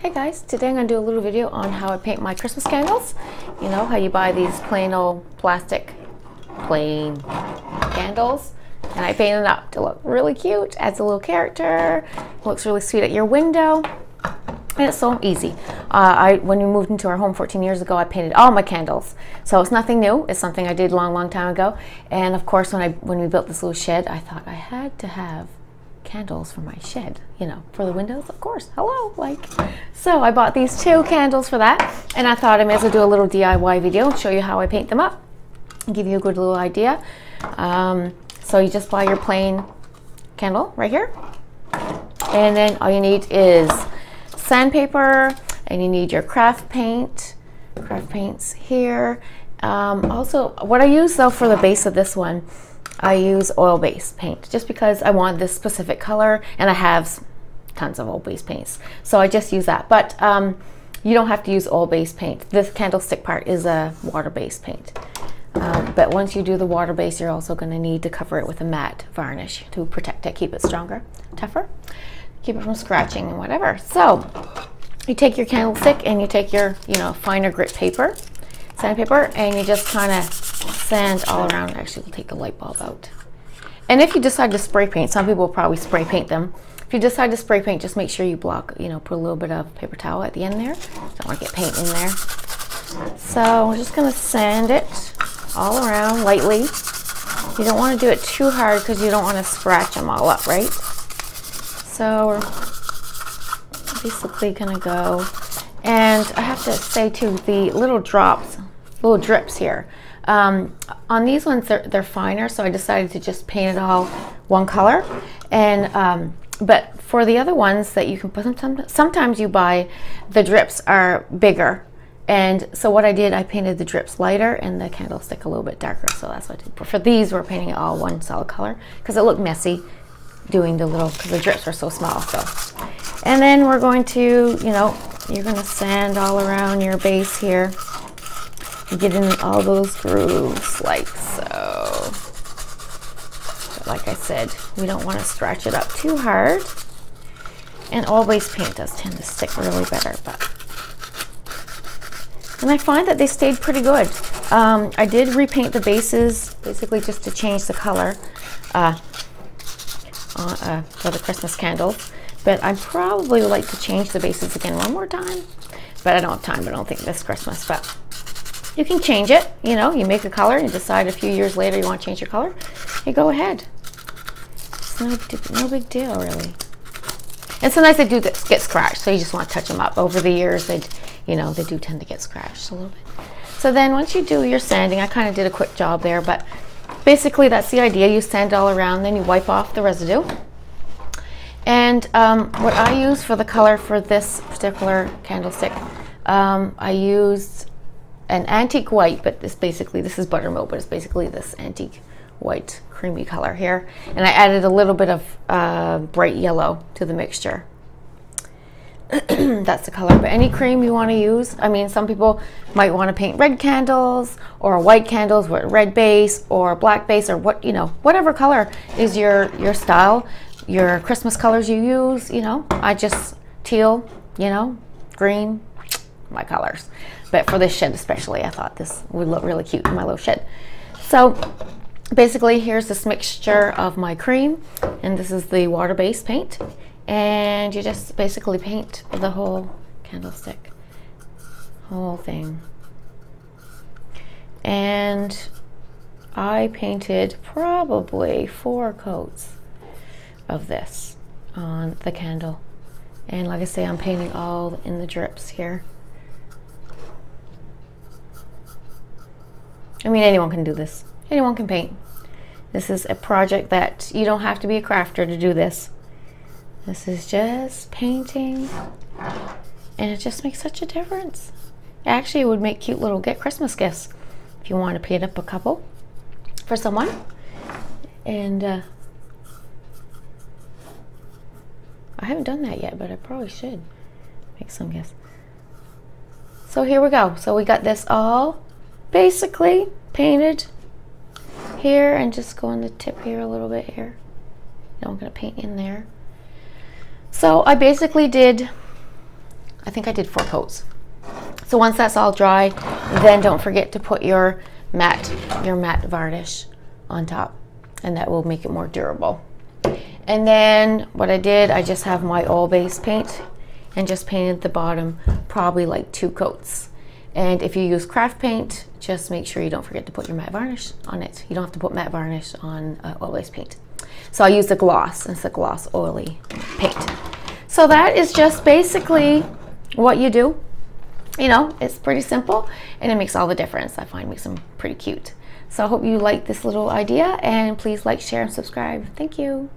Hey guys, today I'm going to do a little video on how I paint my Christmas candles. You know how you buy these plain old plastic plain candles and I paint it up to look really cute, adds a little character, looks really sweet at your window. And it's so easy. Uh, I when we moved into our home 14 years ago, I painted all my candles. So it's nothing new. It's something I did a long, long time ago. And of course, when I when we built this little shed, I thought I had to have candles for my shed, you know, for the windows, of course. Hello, like. So I bought these two candles for that, and I thought I may as well do a little DIY video and show you how I paint them up, and give you a good little idea. Um, so you just buy your plain candle right here, and then all you need is sandpaper, and you need your craft paint. Craft paints here. Um, also, what I use though for the base of this one I use oil-based paint just because I want this specific color and I have tons of oil-based paints. So I just use that. But um, you don't have to use oil-based paint. This candlestick part is a water-based paint. Um, but once you do the water base, you're also going to need to cover it with a matte varnish to protect it, keep it stronger, tougher, keep it from scratching and whatever. So you take your candlestick and you take your, you know, finer grit paper, sandpaper, and you just kind of sand all around. Actually, we'll take the light bulb out. And if you decide to spray paint, some people will probably spray paint them. If you decide to spray paint, just make sure you block, you know, put a little bit of paper towel at the end there. Don't want to get paint in there. So we're just going to sand it all around lightly. You don't want to do it too hard because you don't want to scratch them all up, right? So we're basically going to go. And I have to say too, the little drops, little drips here, um, on these ones, they're, they're finer, so I decided to just paint it all one color. And um, But for the other ones that you can put, them, sometimes you buy, the drips are bigger. And so what I did, I painted the drips lighter and the candlestick a little bit darker. So that's what I did. But for these, we're painting it all one solid color because it looked messy doing the little, because the drips were so small. So, And then we're going to, you know, you're going to sand all around your base here get in all those grooves like so. But like I said, we don't want to stretch it up too hard. And always paint does tend to stick really better, but and I find that they stayed pretty good. Um, I did repaint the bases, basically just to change the color uh, uh, uh, for the Christmas candles. But I probably would like to change the bases again one more time. But I don't have time, I don't think this Christmas. But you can change it, you know, you make a color and decide a few years later you want to change your color, you go ahead. It's no, no big deal, really. And sometimes they do get scratched, so you just want to touch them up. Over the years, they, you know, they do tend to get scratched a little bit. So then once you do your sanding, I kind of did a quick job there, but basically that's the idea. You sand all around, then you wipe off the residue. And um, what I use for the color for this particular candlestick, um, I used an antique white, but this basically, this is buttermilk, but it's basically this antique white creamy color here. And I added a little bit of uh, bright yellow to the mixture. That's the color, but any cream you want to use. I mean, some people might want to paint red candles or white candles with red base or black base or what, you know, whatever color is your, your style, your Christmas colors you use, you know, I just teal, you know, green, my colors. But for this shed especially, I thought this would look really cute in my little shed. So basically here's this mixture of my cream and this is the water-based paint. And you just basically paint the whole candlestick, whole thing. And I painted probably four coats of this on the candle. And like I say, I'm painting all in the drips here. I mean, anyone can do this. Anyone can paint. This is a project that you don't have to be a crafter to do this. This is just painting and it just makes such a difference. Actually, it would make cute little get Christmas gifts if you want to paint up a couple for someone. And uh, I haven't done that yet, but I probably should make some gifts. So here we go. So we got this all basically painted here and just go on the tip here a little bit here. Now I'm going to paint in there. So I basically did I think I did four coats. So once that's all dry, then don't forget to put your matte, your matte varnish on top and that will make it more durable. And then what I did, I just have my oil-based paint and just painted the bottom probably like two coats. And if you use craft paint, just make sure you don't forget to put your matte varnish on it. You don't have to put matte varnish on uh, oil-based paint. So I use the gloss, it's a gloss oily paint. So that is just basically what you do you know, it's pretty simple and it makes all the difference. I find makes them pretty cute. So I hope you like this little idea and please like, share, and subscribe. Thank you.